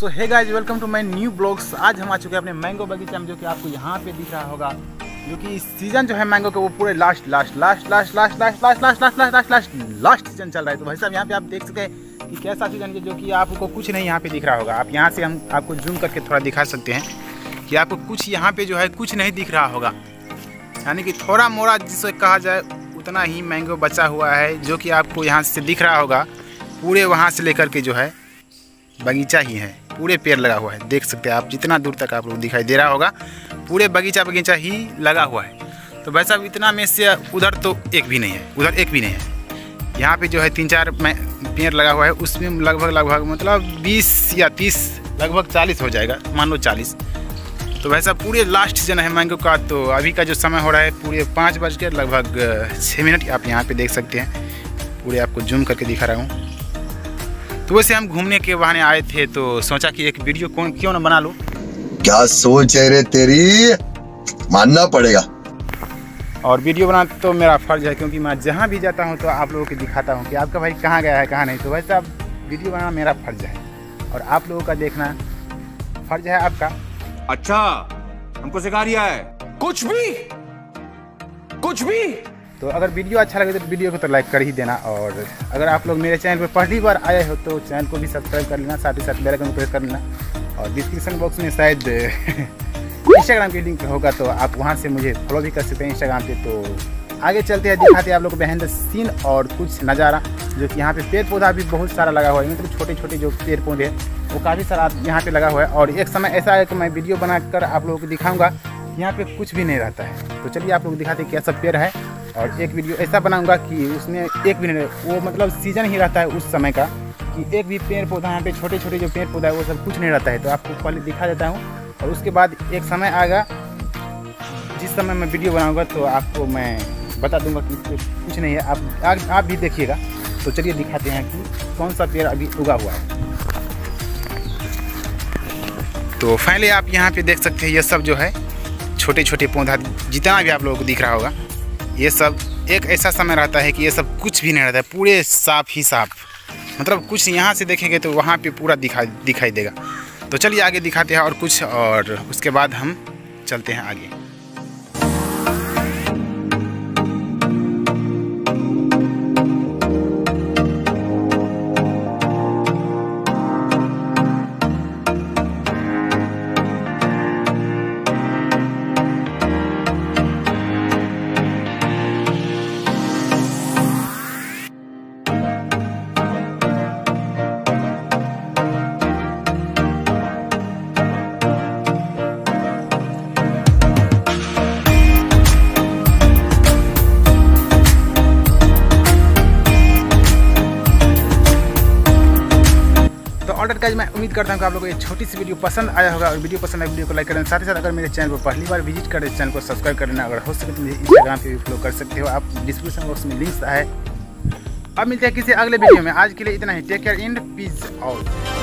So hey guys welcome to my new blogs आज हम आ चुके हैं अपने मैंगो बगीचा में जो कि आपको यहाँ पे दिख रहा होगा जो कि सीज़न जो है मैंगो का वो पूरे last last last last last last last last last last last last last season चल रहा है तो भाई साहब यहाँ पे आप देख सके कि कैसा सीज़न है जो कि आपको कुछ नहीं यहाँ पे दिख रहा होगा आप यहाँ से हम आपको जूम करके थोड़ा दिखा सकते हैं कि आपको कुछ यहाँ पे जो है कुछ नहीं दिख रहा होगा यानी कि थोड़ा मोड़ा जिसे कहा जाए उतना ही मैंगो बचा हुआ है जो कि आपको यहाँ से दिख रहा होगा पूरे वहाँ से लेकर के जो है बगीचा ही है पूरे पेड़ लगा हुआ है। देख सकते हैं आप, जितना दूर तक आप लोग दिखाई दे रहा होगा, पूरे बगीचा बगीचा ही लगा हुआ है। तो भाई साहब, इतना में से उधर तो एक भी नहीं है, उधर एक भी नहीं है। यहाँ पे जो है तीन चार पेड़ लगा हुआ है, उसमें लगभग लगभग मतलब बीस या तीस, लगभग चालीस हो जाएगा, मान लो चालीस। तो वैसा पूरे लास्ट सीज़न है मैंगो का तो अभी का जो समय हो रहा है, पूरे पाँच बज के लगभग, छः मिनट आप यहाँ पे देख सकते हैं। पूरे आपको जूम करके दिखा रहा हूँ। तो वैसे हम घूमने के बहाने आए थे तो सोचा कि एक वीडियो कौन क्यों ना बना लो। क्या सोच है रे तेरी? मानना पड़ेगा। और वीडियो बनाना तो मेरा फ़र्ज़ है क्योंकि मैं जहाँ भी जाता हूँ तो आप लोगों को दिखाता हूँ कि आपका भाई कहाँ गया है कहाँ नहीं। तो वैसे अब वीडियो बनाना मेरा फ़र्ज़ है और आप लोगों का देखना फ़र्ज़ है आपका। अच्छा हमको सिखा रिया है। कुछ भी कुछ भी। तो अगर वीडियो अच्छा लगे तो वीडियो को तो लाइक कर ही देना और अगर आप लोग मेरे चैनल पर पहली बार आए हो तो चैनल को भी सब्सक्राइब कर लेना, साथ ही साथ बेल आइकन प्रेस कर लेना और डिस्क्रिप्शन बॉक्स में शायद इंस्टाग्राम की लिंक होगा तो आप वहाँ से मुझे फॉलो भी कर सकते हैं इंस्टाग्राम पे। तो आगे चलते हैं, दिखाते हैं आप लोग को बेहद सीन और कुछ नज़ारा, जो कि यहाँ पे पेड़ पौधा भी बहुत सारा लगा हुआ है। मतलब छोटे छोटे जो पेड़ पौधे वो काफ़ी सारा यहाँ पे लगा हुआ है और एक समय ऐसा है कि मैं वीडियो बनाकर आप लोगों को दिखाऊँगा, यहाँ पे कुछ भी नहीं रहता है। तो चलिए आप लोग दिखाते हैं कैसा पेड़ है और एक वीडियो ऐसा बनाऊँगा कि उसमें एक भी नहीं वो मतलब सीज़न ही रहता है उस समय का कि एक भी पेड़ पौधा यहाँ पे छोटे छोटे जो पेड़ पौधा है वो सब कुछ नहीं रहता है। तो आपको पहले दिखा देता हूँ और उसके बाद एक समय आएगा जिस समय मैं वीडियो बनाऊँगा तो आपको मैं बता दूँगा कि कुछ नहीं है। आप आप, आप भी देखिएगा। तो चलिए दिखाते हैं कि कौन सा पेड़ अभी उगा हुआ है। तो फाइनली आप यहाँ पे देख सकते हैं ये सब जो है छोटे छोटे पौधा जितना भी आप लोगों को दिख रहा होगा। ये सब, एक ऐसा समय रहता है कि ये सब कुछ भी नहीं रहता है, पूरे साफ़ ही साफ़। मतलब कुछ यहाँ से देखेंगे तो वहाँ पे पूरा दिखा दिखाई देगा। तो चलिए आगे दिखाते हैं और कुछ और उसके बाद हम चलते हैं आगे। ऑर्डर का मैं उम्मीद करता हूँ कि आप लोगों को ये छोटी सी वीडियो पसंद आया होगा। और वीडियो पसंद आए वीडियो को लाइक करें साथ ही साथ अगर मेरे चैनल पर पहली बार विज़िट करें चैनल को सब्सक्राइब कर लेना। अगर हो सके तो मुझे इंस्टाग्राम पर भी फॉलो कर सकते हो। आप डिस्क्रिप्शन बॉक्स में लिंक्स है अब मिलते हैं किसी अगले वीडियो में। आज के लिए इतना ही। Take care and peace out